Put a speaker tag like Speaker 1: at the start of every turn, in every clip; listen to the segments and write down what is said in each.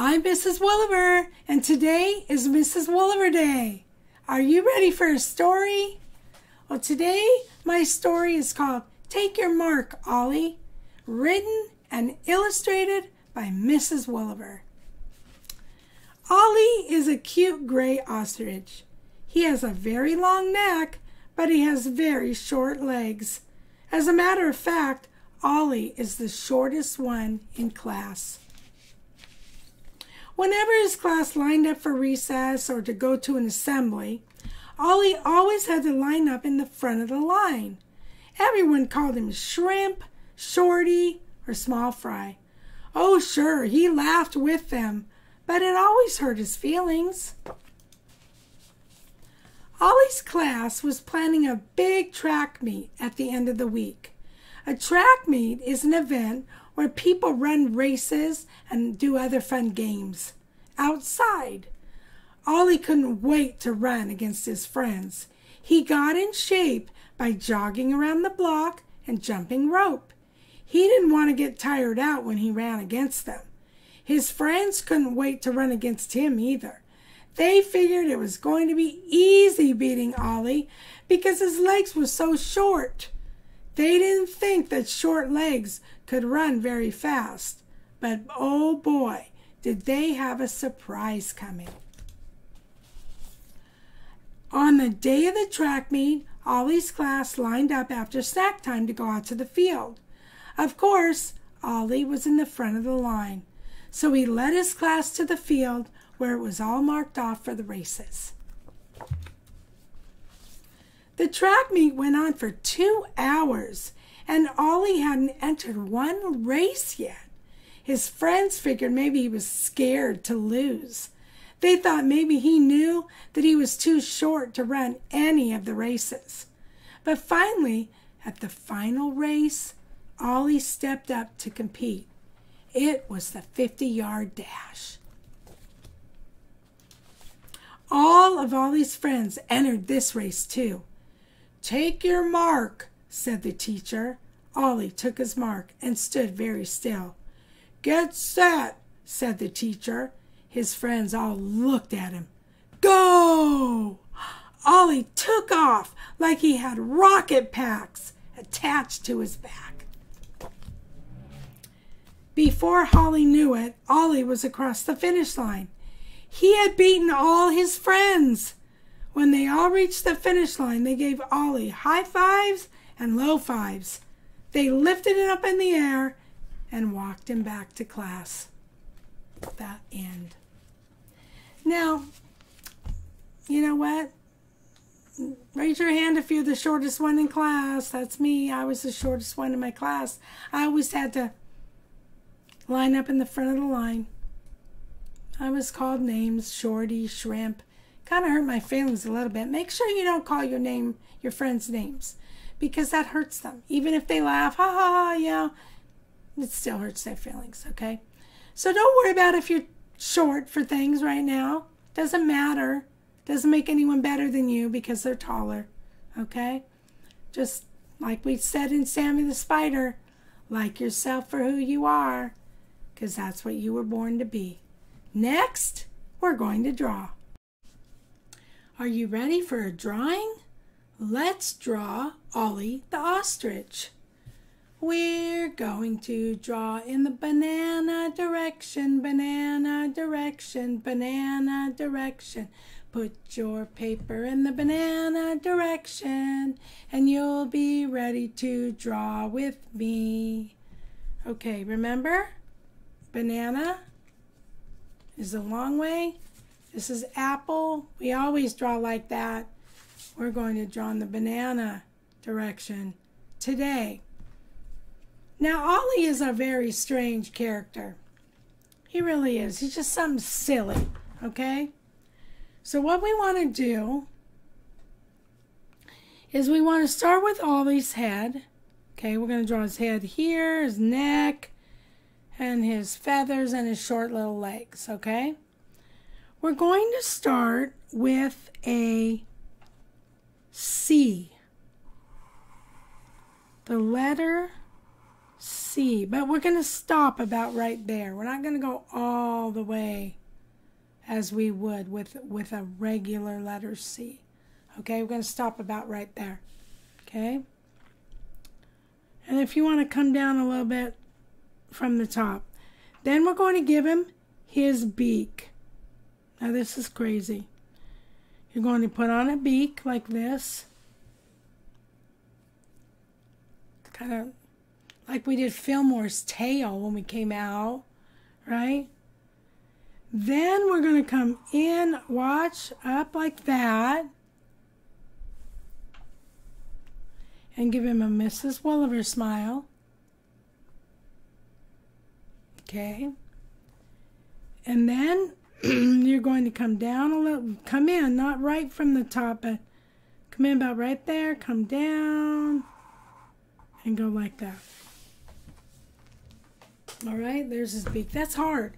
Speaker 1: I'm Mrs. Woolever, and today is Mrs. Woolever Day. Are you ready for a story? Well, today my story is called Take Your Mark, Ollie, written and illustrated by Mrs. Woolever. Ollie is a cute gray ostrich. He has a very long neck, but he has very short legs. As a matter of fact, Ollie is the shortest one in class. Whenever his class lined up for recess or to go to an assembly, Ollie always had to line up in the front of the line. Everyone called him Shrimp, Shorty, or Small Fry. Oh, sure, he laughed with them, but it always hurt his feelings. Ollie's class was planning a big track meet at the end of the week. A track meet is an event where people run races and do other fun games outside. Ollie couldn't wait to run against his friends. He got in shape by jogging around the block and jumping rope. He didn't want to get tired out when he ran against them. His friends couldn't wait to run against him either. They figured it was going to be easy beating Ollie because his legs were so short. They didn't think that short legs could run very fast. But oh boy, did they have a surprise coming. On the day of the track meet, Ollie's class lined up after snack time to go out to the field. Of course, Ollie was in the front of the line, so he led his class to the field where it was all marked off for the races. The track meet went on for two hours, and Ollie hadn't entered one race yet. His friends figured maybe he was scared to lose. They thought maybe he knew that he was too short to run any of the races. But finally, at the final race, Ollie stepped up to compete. It was the 50 yard dash. All of Ollie's friends entered this race too. Take your mark, said the teacher. Ollie took his mark and stood very still. Get set, said the teacher. His friends all looked at him. Go! Ollie took off like he had rocket packs attached to his back. Before Holly knew it, Ollie was across the finish line. He had beaten all his friends. When they all reached the finish line, they gave Ollie high fives and low fives. They lifted him up in the air and walked him back to class. That end. Now, you know what? Raise your hand if you're the shortest one in class. That's me. I was the shortest one in my class. I always had to line up in the front of the line. I was called names, Shorty, Shrimp, kind of hurt my feelings a little bit. Make sure you don't call your name, your friends' names, because that hurts them. Even if they laugh, ha ha ha, yeah, it still hurts their feelings, okay? So don't worry about if you're short for things right now. Doesn't matter. Doesn't make anyone better than you because they're taller, okay? Just like we said in Sammy the Spider, like yourself for who you are, because that's what you were born to be. Next, we're going to draw. Are you ready for a drawing? Let's draw Ollie the ostrich. We're going to draw in the banana direction, banana direction, banana direction. Put your paper in the banana direction and you'll be ready to draw with me. Okay, remember? Banana is a long way this is apple. We always draw like that. We're going to draw in the banana direction today. Now, Ollie is a very strange character. He really is. He's just something silly, okay? So, what we want to do is we want to start with Ollie's head. Okay, we're going to draw his head here, his neck, and his feathers and his short little legs, okay? We're going to start with a C. The letter C. But we're going to stop about right there. We're not going to go all the way as we would with, with a regular letter C. Okay, we're going to stop about right there. Okay? And if you want to come down a little bit from the top, then we're going to give him his beak. Now, this is crazy. You're going to put on a beak like this. Kind of like we did Fillmore's tail when we came out, right? Then we're going to come in, watch up like that. And give him a Mrs. Woolever smile. Okay. And then you're going to come down a little, come in, not right from the top, but come in about right there, come down, and go like that. All right, there's his beak. That's hard.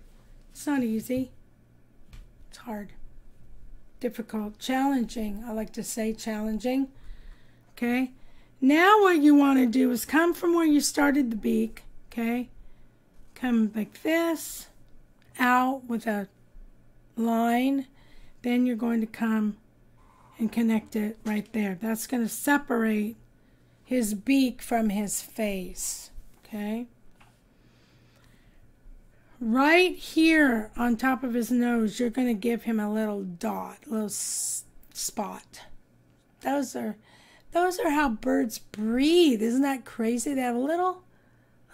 Speaker 1: It's not easy. It's hard. Difficult. Challenging. I like to say challenging. Okay. Now what you want to do is come from where you started the beak. Okay. Come like this. Out with a line. Then you're going to come and connect it right there. That's going to separate his beak from his face. Okay right here on top of his nose, you're going to give him a little dot, a little spot. Those are those are how birds breathe. Isn't that crazy? They have a little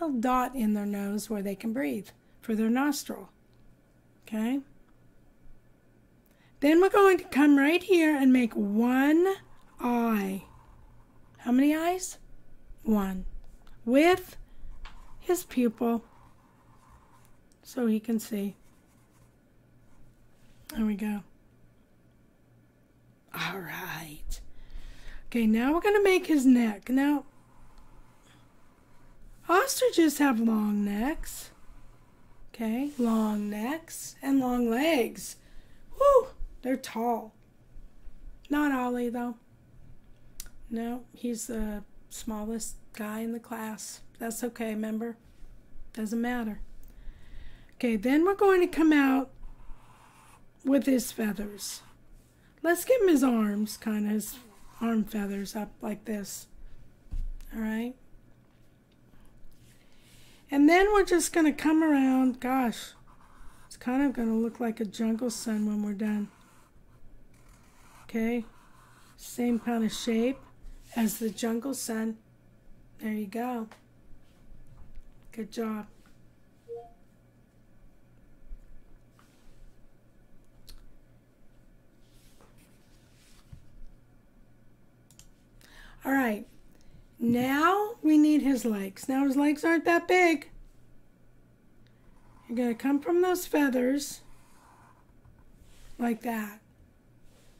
Speaker 1: little dot in their nose where they can breathe for their nostril. Okay? Then we're going to come right here and make one eye. How many eyes? One. With his pupil so he can see. There we go. All right. Okay, now we're going to make his neck. Now, ostriches have long necks. Okay, long necks and long legs. Whoo, they're tall. Not Ollie, though. No, he's the smallest guy in the class. That's okay, remember? Doesn't matter. Okay, then we're going to come out with his feathers. Let's give him his arms, kind of his arm feathers up like this. All right. And then we're just going to come around. Gosh, it's kind of going to look like a jungle sun when we're done. Okay. Same kind of shape as the jungle sun. There you go. Good job. All right. Now we need his legs. Now his legs aren't that big. You're going to come from those feathers like that.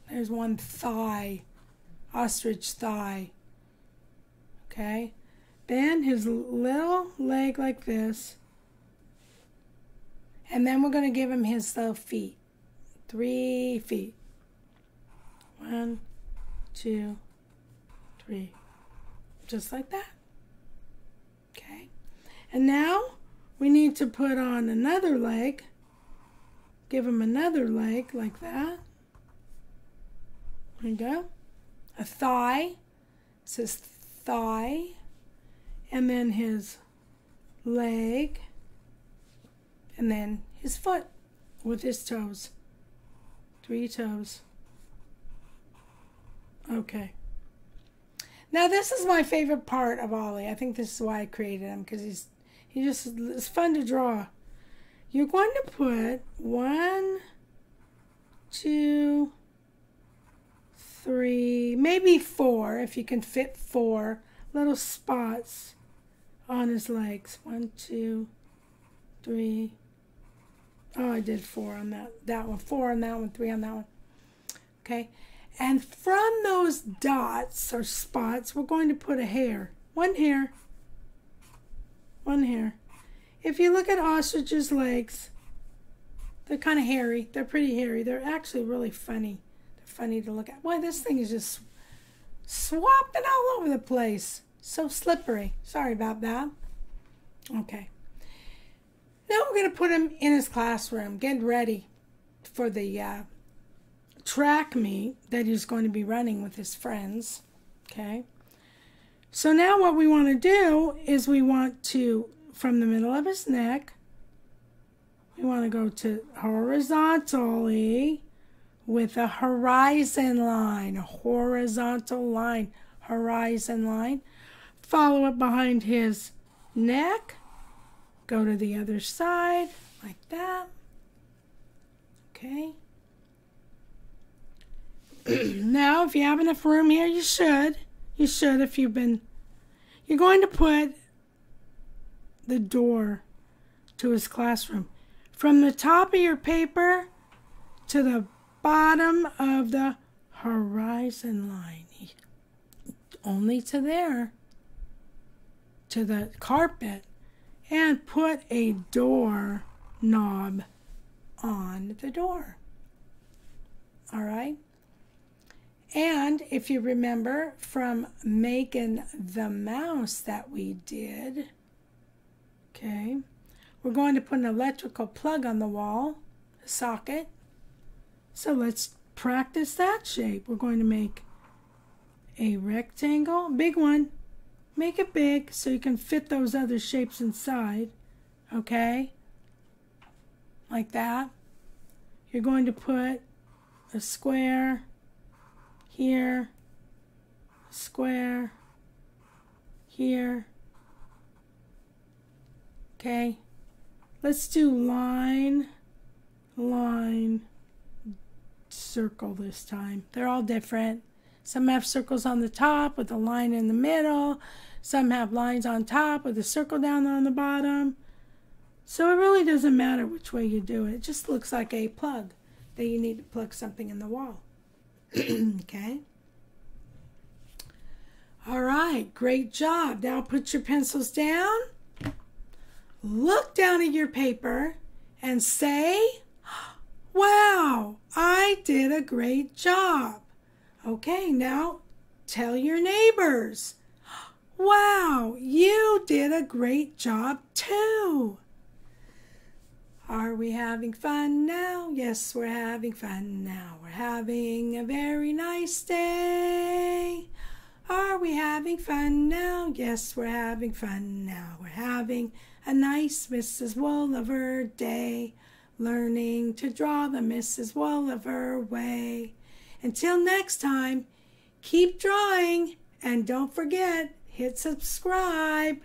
Speaker 1: There's one thigh, ostrich thigh. Okay? Then his little leg like this. And then we're going to give him his little feet. Three feet. One, two, three. Just like that. Okay. And now we need to put on another leg. Give him another leg like that. There you go. A thigh. It says thigh. And then his leg. And then his foot with his toes. Three toes. Okay. Now this is my favorite part of Ollie. I think this is why I created him because he's he just it's fun to draw. You're going to put one, two, three, maybe four if you can fit four little spots on his legs. One, two, three. Oh, I did four on that that one, four on that one, three on that one. Okay. And from those dots or spots, we're going to put a hair. One hair. One hair. If you look at ostrich's legs, they're kind of hairy. They're pretty hairy. They're actually really funny. Funny to look at. Boy, this thing is just swapping all over the place. So slippery. Sorry about that. Okay. Now we're going to put him in his classroom, getting ready for the uh, track meet that he's going to be running with his friends. Okay. So now what we want to do is we want to, from the middle of his neck, we want to go to horizontally with a horizon line, a horizontal line, horizon line. Follow it behind his neck. Go to the other side like that. Okay. now, if you have enough room here, you should. You should if you've been. You're going to put the door to his classroom from the top of your paper to the bottom of the horizon line. Only to there, to the carpet, and put a door knob on the door. All right? And if you remember from making the mouse that we did, okay, we're going to put an electrical plug on the wall, socket. So let's practice that shape. We're going to make a rectangle, big one. Make it big so you can fit those other shapes inside, okay? Like that. You're going to put a square here, square, here. Okay, let's do line, line, circle this time. They're all different. Some have circles on the top with a line in the middle. Some have lines on top with a circle down on the bottom. So it really doesn't matter which way you do it. It just looks like a plug that you need to plug something in the wall. okay? All right, great job. Now put your pencils down. Look down at your paper and say, Wow, I did a great job. Okay, now tell your neighbors. Wow, you did a great job too. Are we having fun now? Yes, we're having fun now. We're having a very nice day. Are we having fun now? Yes, we're having fun now. We're having a nice Mrs. Woolever day, learning to draw the Mrs. Woolever way. Until next time, keep drawing and don't forget, hit subscribe.